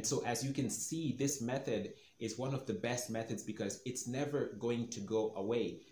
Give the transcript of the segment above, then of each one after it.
And so as you can see, this method is one of the best methods because it's never going to go away.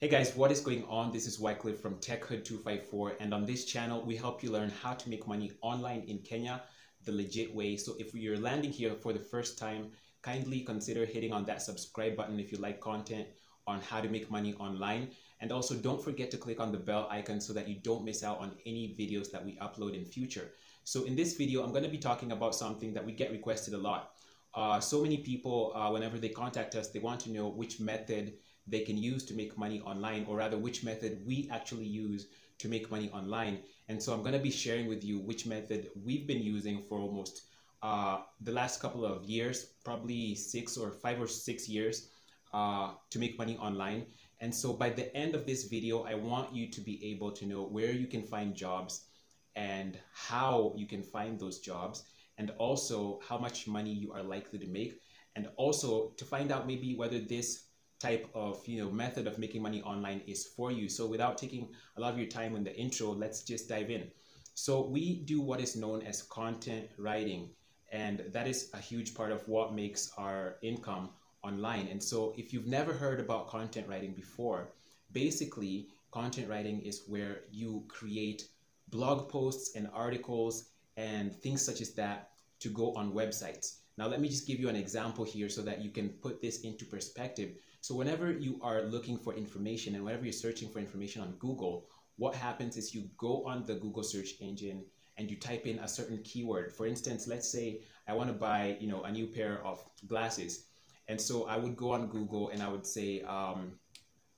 Hey guys, what is going on? This is Wycliffe from TechHood254 and on this channel we help you learn how to make money online in Kenya the legit way. So if you're landing here for the first time, kindly consider hitting on that subscribe button if you like content on how to make money online. And also don't forget to click on the bell icon so that you don't miss out on any videos that we upload in future. So in this video, I'm going to be talking about something that we get requested a lot. Uh, so many people, uh, whenever they contact us, they want to know which method they can use to make money online, or rather which method we actually use to make money online. And so I'm going to be sharing with you which method we've been using for almost uh, the last couple of years, probably six or five or six years uh, to make money online. And so by the end of this video, I want you to be able to know where you can find jobs and how you can find those jobs and also how much money you are likely to make and also to find out maybe whether this type of you know method of making money online is for you. So without taking a lot of your time in the intro let's just dive in. So we do what is known as content writing and that is a huge part of what makes our income online. And so if you've never heard about content writing before, basically content writing is where you create blog posts and articles and things such as that to go on websites. Now let me just give you an example here so that you can put this into perspective. So whenever you are looking for information and whenever you're searching for information on Google, what happens is you go on the Google search engine and you type in a certain keyword. For instance, let's say I want to buy, you know, a new pair of glasses. And so I would go on Google and I would say, um,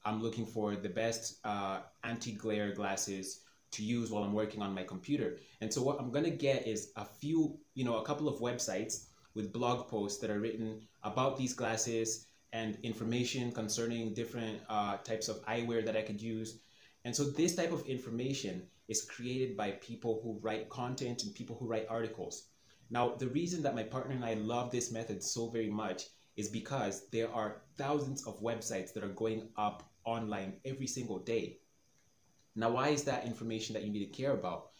I'm looking for the best uh, anti-glare glasses to use while I'm working on my computer. And so what I'm gonna get is a few, you know, a couple of websites with blog posts that are written about these glasses and information concerning different uh, types of eyewear that I could use. And so this type of information is created by people who write content and people who write articles. Now, the reason that my partner and I love this method so very much is because there are thousands of websites that are going up online every single day. Now, why is that information that you need to care about?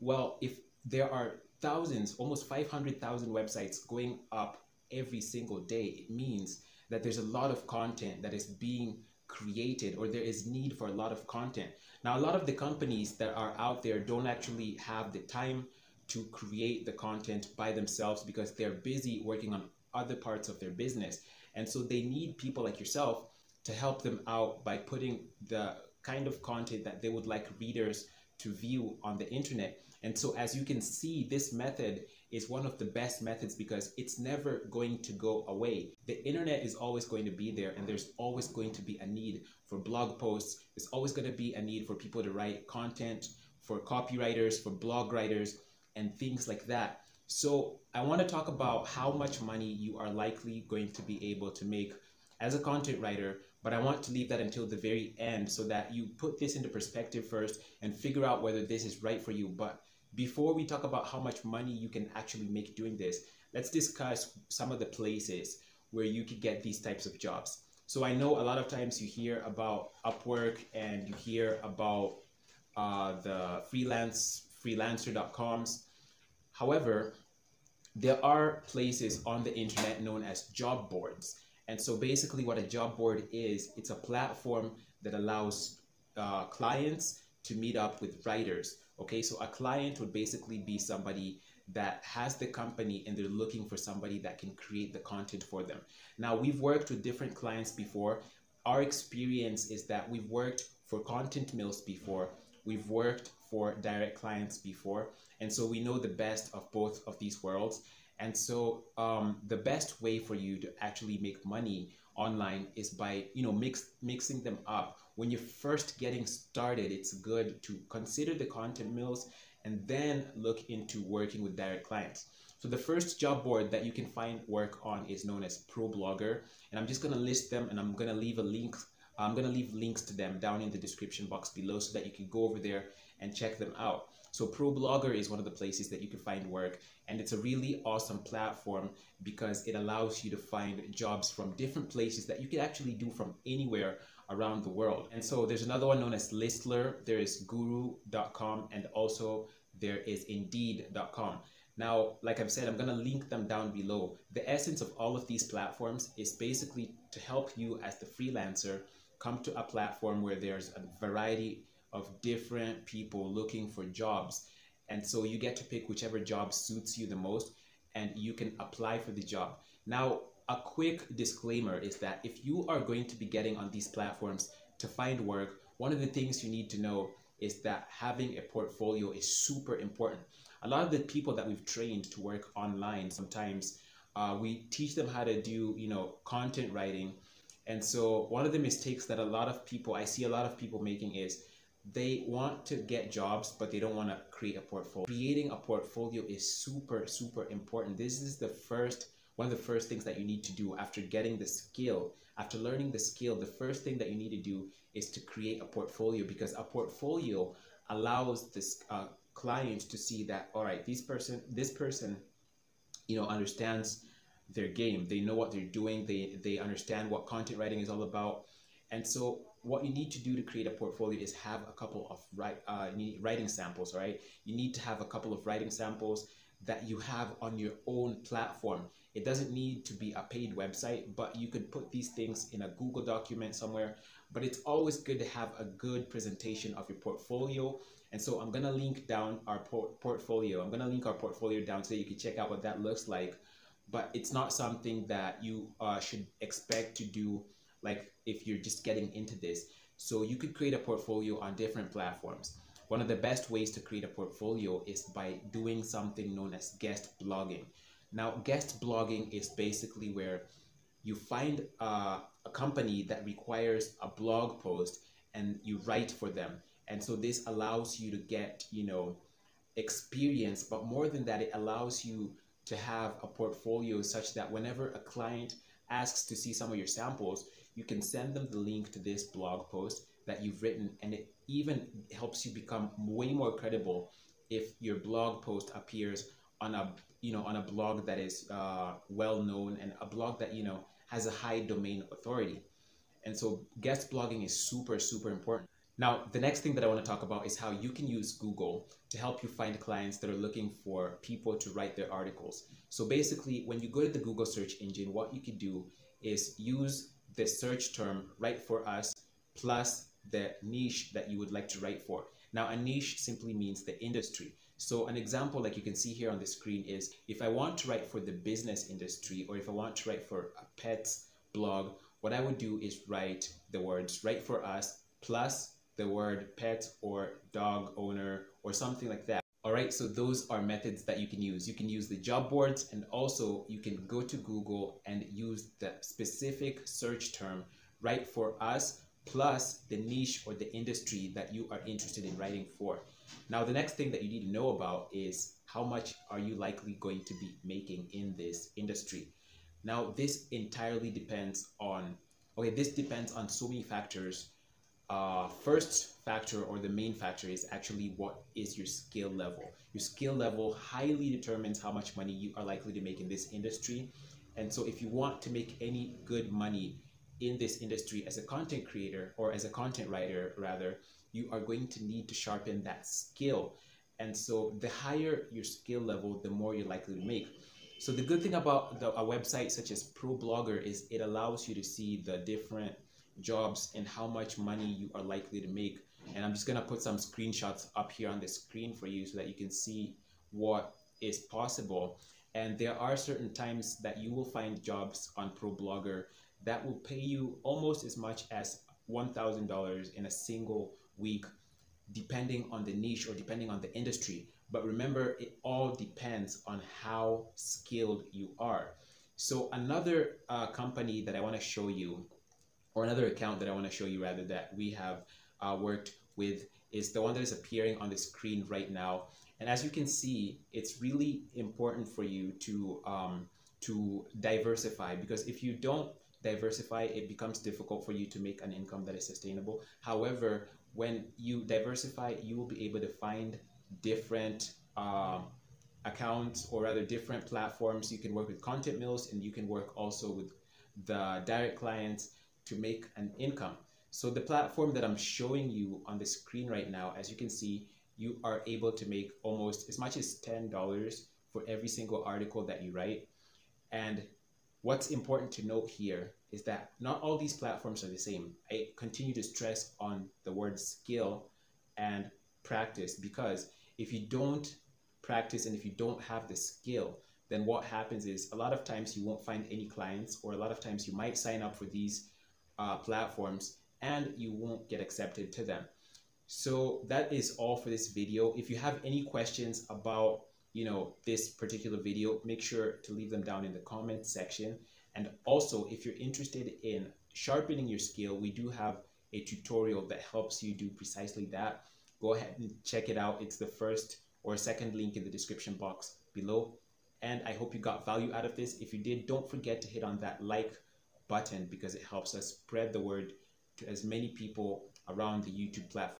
Well, if there are thousands, almost 500,000 websites going up every single day, it means that there's a lot of content that is being created or there is need for a lot of content. Now, a lot of the companies that are out there don't actually have the time to create the content by themselves because they're busy working on other parts of their business. And so they need people like yourself to help them out by putting the kind of content that they would like readers to view on the internet. And so as you can see, this method is one of the best methods because it's never going to go away. The internet is always going to be there and there's always going to be a need for blog posts. There's always going to be a need for people to write content, for copywriters, for blog writers, and things like that. So I want to talk about how much money you are likely going to be able to make as a content writer, but I want to leave that until the very end so that you put this into perspective first and figure out whether this is right for you. But before we talk about how much money you can actually make doing this, let's discuss some of the places where you could get these types of jobs. So I know a lot of times you hear about Upwork and you hear about uh, the freelance freelancer.coms. However, there are places on the internet known as job boards. And so basically what a job board is, it's a platform that allows uh, clients to meet up with writers. Okay, so a client would basically be somebody that has the company and they're looking for somebody that can create the content for them. Now, we've worked with different clients before. Our experience is that we've worked for content mills before, we've worked for direct clients before, and so we know the best of both of these worlds. And so um, the best way for you to actually make money online is by you know mix mixing them up. When you're first getting started, it's good to consider the content mills and then look into working with direct clients. So the first job board that you can find work on is known as ProBlogger, and I'm just gonna list them and I'm gonna leave a link. I'm gonna leave links to them down in the description box below so that you can go over there and check them out. So ProBlogger is one of the places that you can find work and it's a really awesome platform because it allows you to find jobs from different places that you can actually do from anywhere around the world. And so there's another one known as Listler, there is guru.com and also there is Indeed.com. Now, like I've said, I'm going to link them down below. The essence of all of these platforms is basically to help you as the freelancer come to a platform where there's a variety of different people looking for jobs. And so you get to pick whichever job suits you the most and you can apply for the job. Now, a quick disclaimer is that if you are going to be getting on these platforms to find work, one of the things you need to know is that having a portfolio is super important. A lot of the people that we've trained to work online, sometimes uh, we teach them how to do, you know, content writing. And so one of the mistakes that a lot of people, I see a lot of people making is they want to get jobs, but they don't want to create a portfolio. Creating a portfolio is super, super important. This is the first, one of the first things that you need to do after getting the skill. After learning the skill, the first thing that you need to do is to create a portfolio because a portfolio allows this uh, client to see that, all right, this person, this person, you know, understands their game. They know what they're doing. They, they understand what content writing is all about. And so what you need to do to create a portfolio is have a couple of write, uh, writing samples, right? You need to have a couple of writing samples that you have on your own platform. It doesn't need to be a paid website, but you could put these things in a Google document somewhere. But it's always good to have a good presentation of your portfolio. And so I'm gonna link down our por portfolio. I'm gonna link our portfolio down so you can check out what that looks like. But it's not something that you uh, should expect to do like if you're just getting into this. So you could create a portfolio on different platforms. One of the best ways to create a portfolio is by doing something known as guest blogging. Now, guest blogging is basically where you find a, a company that requires a blog post and you write for them. And so this allows you to get, you know, experience, but more than that, it allows you to have a portfolio such that whenever a client asks to see some of your samples, you can send them the link to this blog post that you've written and it even helps you become way more credible if your blog post appears on a you know on a blog that is uh, well known and a blog that you know has a high domain authority. And so guest blogging is super super important now the next thing that i want to talk about is how you can use google to help you find clients that are looking for people to write their articles so basically when you go to the google search engine what you could do is use the search term write for us plus the niche that you would like to write for. Now, a niche simply means the industry. So an example like you can see here on the screen is if I want to write for the business industry or if I want to write for a pets blog, what I would do is write the words write for us plus the word pet or dog owner or something like that. All write, so those are methods that you can use. You can use the job boards and also you can go to Google and use the specific search term, right for us, plus the niche or the industry that you are interested in writing for. Now, the next thing that you need to know about is how much are you likely going to be making in this industry. Now, this entirely depends on, okay, this depends on so many factors uh, first factor or the main factor is actually what is your skill level. Your skill level highly determines how much money you are likely to make in this industry. And so if you want to make any good money in this industry as a content creator or as a content writer rather, you are going to need to sharpen that skill. And so the higher your skill level, the more you're likely to make. So the good thing about the, a website such as ProBlogger is it allows you to see the different jobs and how much money you are likely to make. And I'm just gonna put some screenshots up here on the screen for you so that you can see what is possible. And there are certain times that you will find jobs on ProBlogger that will pay you almost as much as $1,000 in a single week, depending on the niche or depending on the industry. But remember, it all depends on how skilled you are. So another uh, company that I want to show you or another account that I want to show you rather that we have uh, worked with is the one that is appearing on the screen right now. And as you can see, it's really important for you to, um, to diversify because if you don't diversify, it becomes difficult for you to make an income that is sustainable. However, when you diversify, you will be able to find different uh, accounts or rather different platforms. You can work with content mills and you can work also with the direct clients to make an income. So the platform that I'm showing you on the screen right now, as you can see, you are able to make almost as much as $10 for every single article that you write. And what's important to note here is that not all these platforms are the same. I continue to stress on the word skill and practice because if you don't practice and if you don't have the skill, then what happens is a lot of times you won't find any clients, or a lot of times you might sign up for these uh, platforms and you won't get accepted to them. So that is all for this video. If you have any questions about you know this particular video, make sure to leave them down in the comment section. And also, if you're interested in sharpening your skill, we do have a tutorial that helps you do precisely that. Go ahead and check it out. It's the first or second link in the description box below. And I hope you got value out of this. If you did, don't forget to hit on that like button because it helps us spread the word to as many people around the YouTube platform.